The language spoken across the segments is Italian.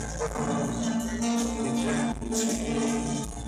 andare di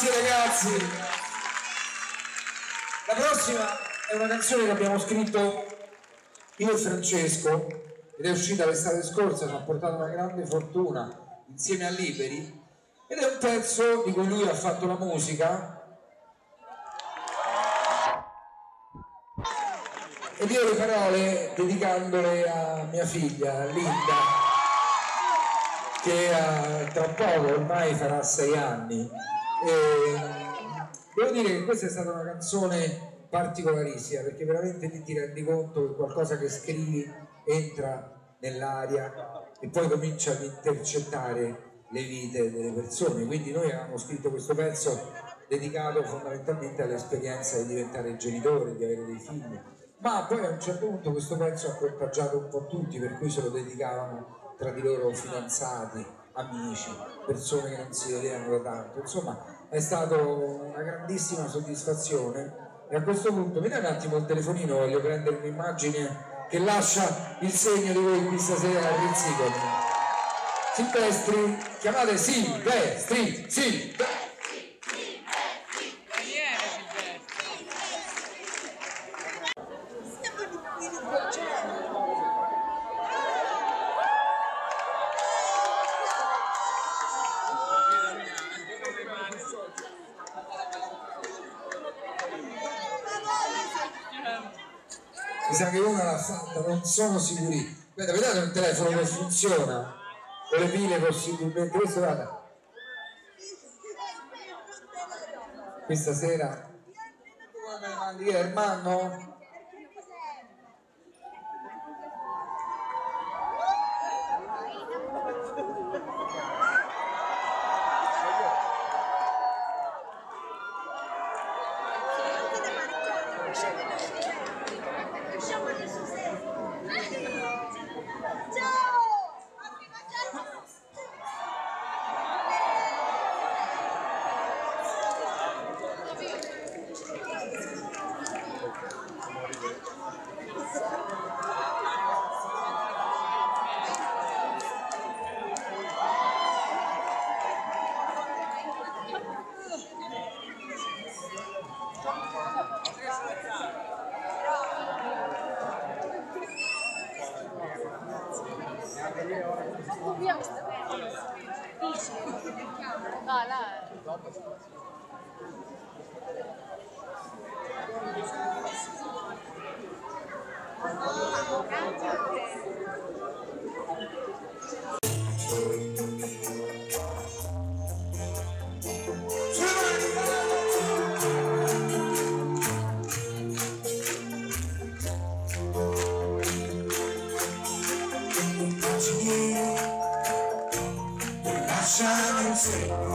Grazie ragazzi. La prossima è una canzone che abbiamo scritto io e Francesco ed è uscita l'estate scorsa, ci ha portato una grande fortuna insieme a Liberi ed è un pezzo di cui lui ha fatto la musica ed io le parole dedicandole a mia figlia Linda che ha- tra poco ormai farà sei anni e devo dire che questa è stata una canzone particolarissima perché veramente ti, ti rendi conto che qualcosa che scrivi entra nell'aria e poi comincia ad intercettare le vite delle persone. Quindi noi avevamo scritto questo pezzo dedicato fondamentalmente all'esperienza di diventare genitori, di avere dei figli. Ma poi a un certo punto questo pezzo ha contagiato un po' tutti per cui se lo dedicavano tra di loro fidanzati, amici, persone che non si vedevano da tanto. Insomma è stata una grandissima soddisfazione. E a questo punto mi dai un attimo il telefonino voglio prendere un'immagine che lascia il segno di voi qui stasera a Rizzico Silvestri chiamate Silvestri Silvestri sono sicuri. Vedete, vedete il telefono che funziona? per le pile possibilmente. Questo guarda. Questa sera. Lì. podcast.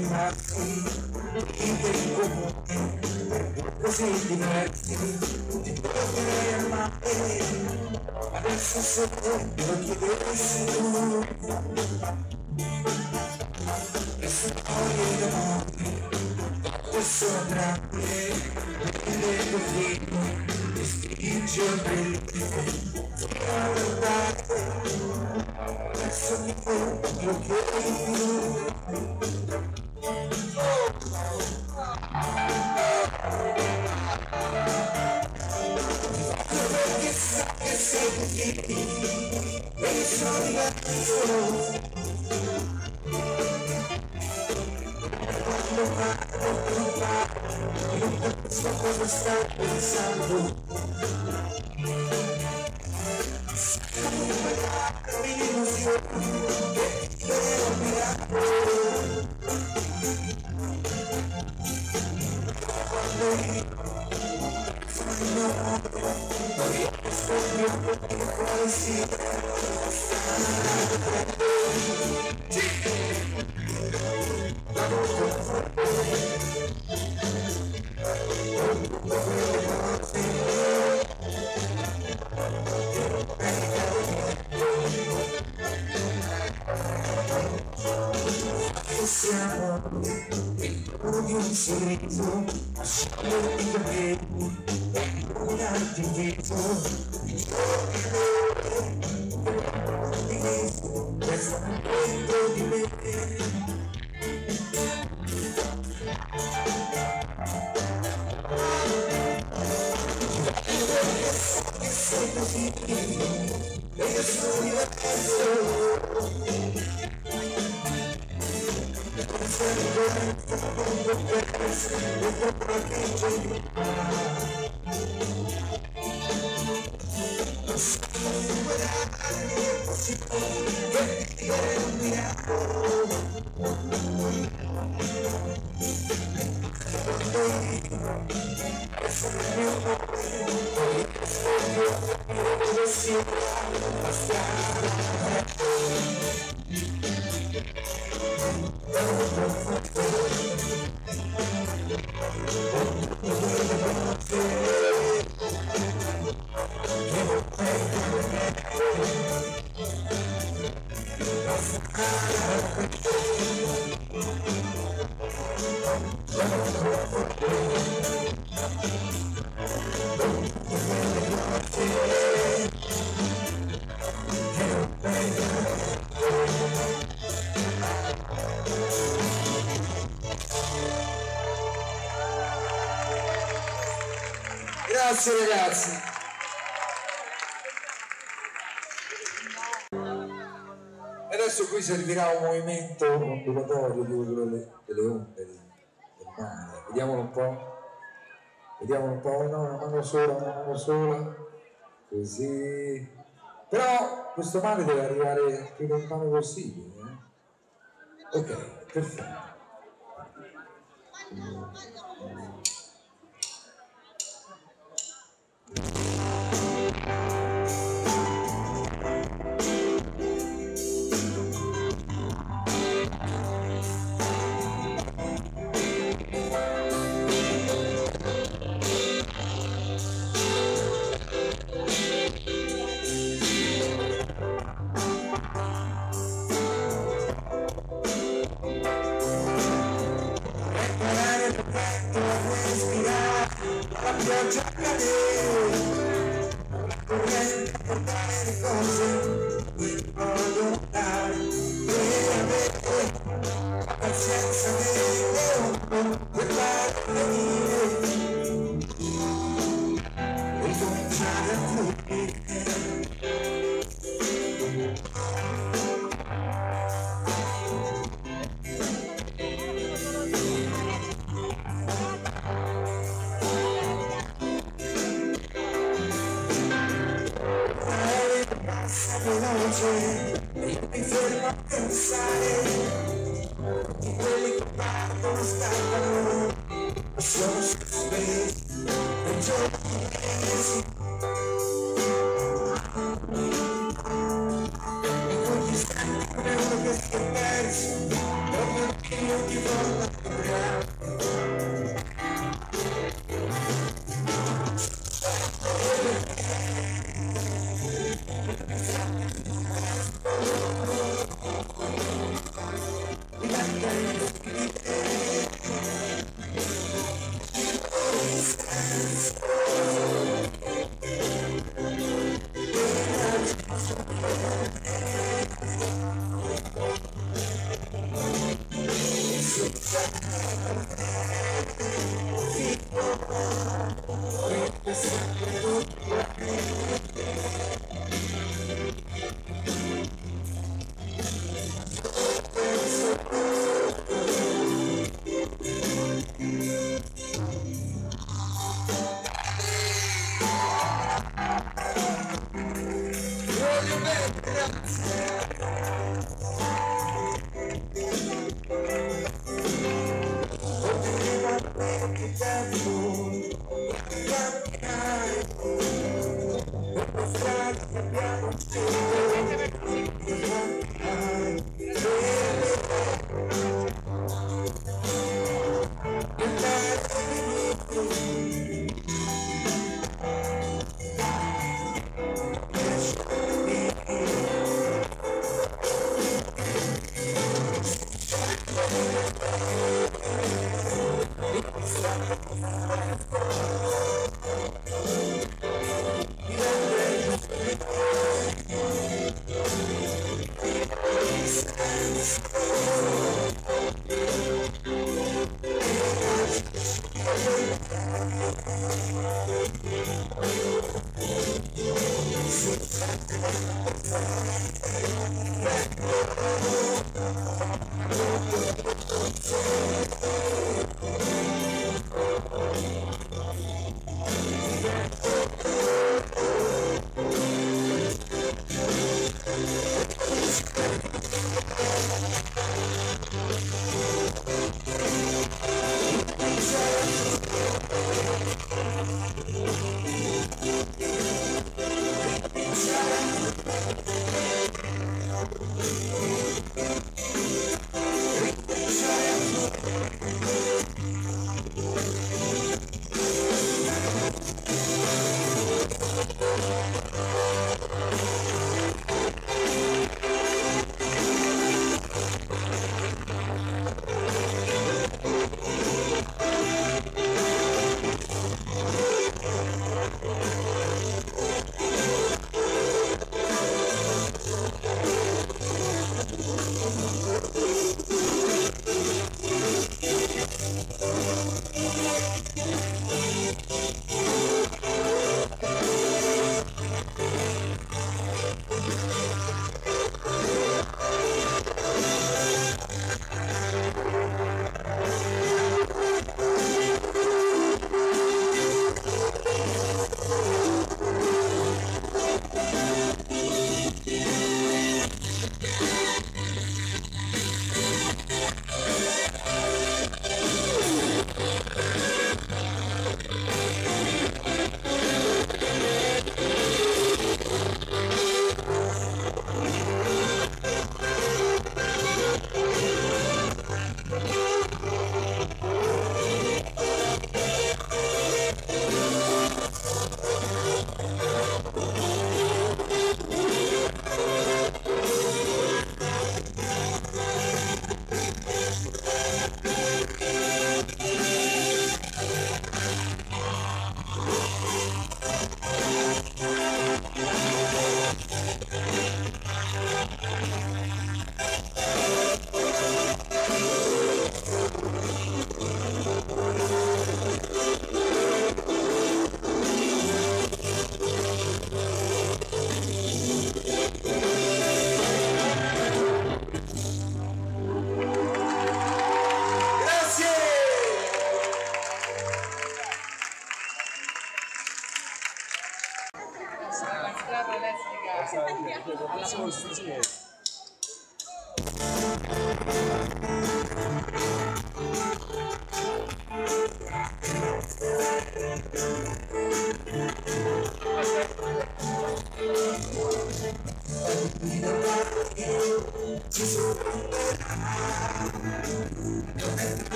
Cuore, dove i matti, i del comune, così diversi ti proverei a male adesso se te lo chiedessi tu le storie d'amore fatte sono tranquille le così ti stringi a brillare Costa, Santa Sei così, Grazie ragazzi. E adesso qui servirà un movimento ondulatorio di delle, delle. Vediamolo un po'. Vediamolo un po'. No, una mano sola, una mano sola. Così. Però questo mare deve arrivare più lontano possibile. Eh? Ok, perfetto. la Yeah.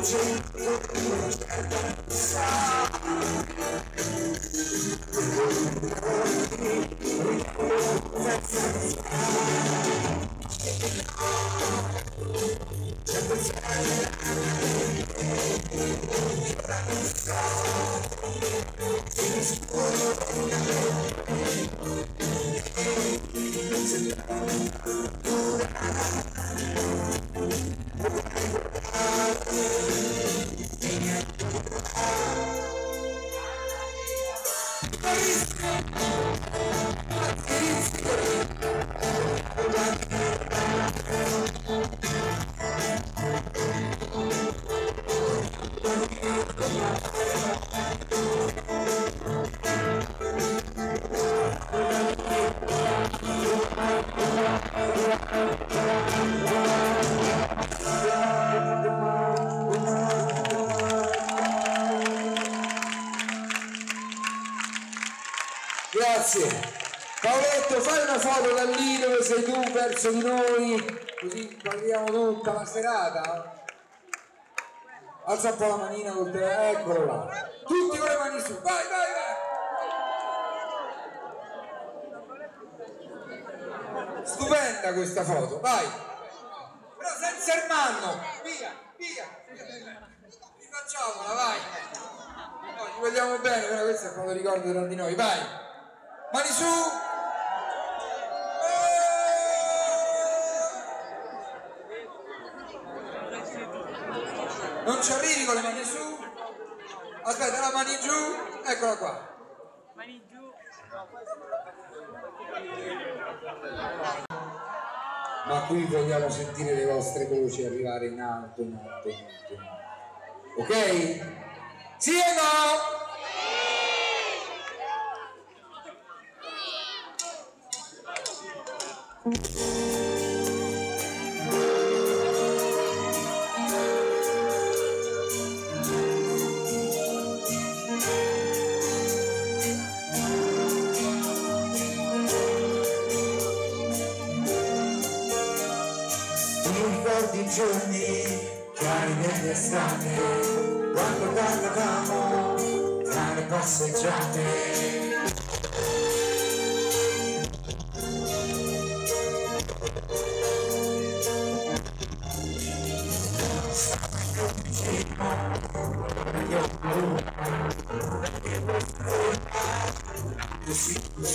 Thank Grazie. Paoletto, fai una foto da lì dove sei tu verso di noi, così parliamo tutta la serata. Alza un po' la manina col te, eccolo là. Tutti con le mani su, vai, vai, vai. Stupenda questa foto, vai. Però senza il manno, via, via. Rifacciamola, vai. No, ci vogliamo bene, però questo è quando ricordo tra di noi, vai. Mani su. Non ci arrivi con le mani su. Aspetta, la mani giù. Eccola qua. Ma qui vogliamo sentire le vostre voci arrivare in alto, in alto, in alto, in alto. Ok? Sì o no? Mi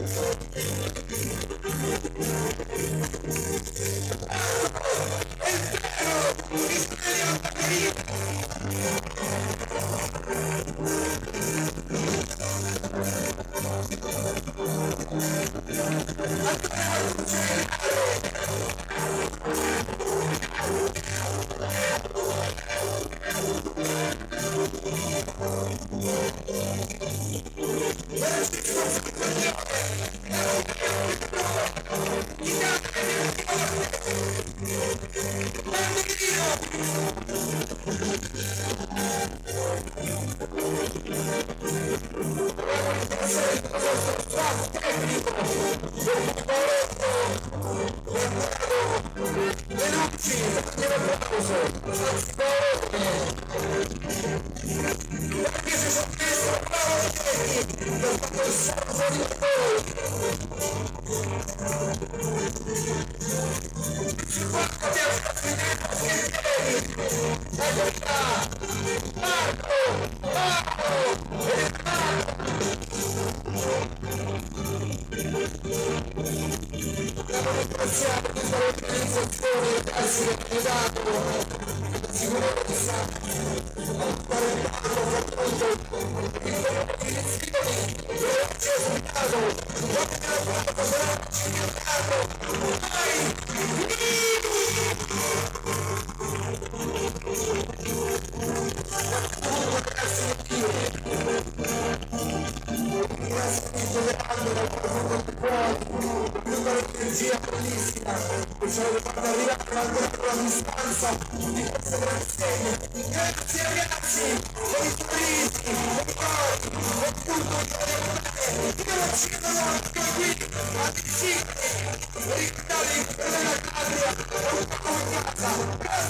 Bye.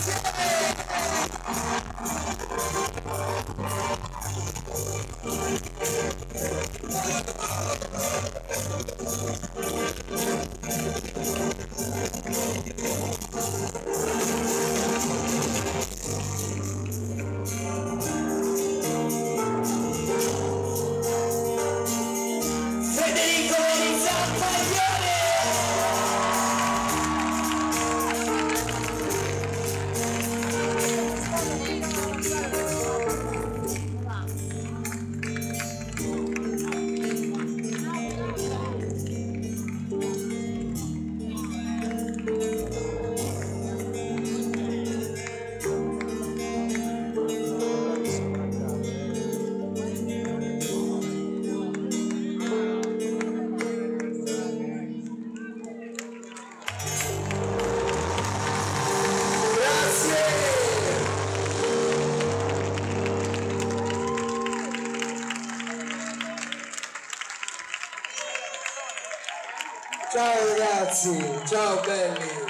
Grazie. Ragazzi, ciao belli.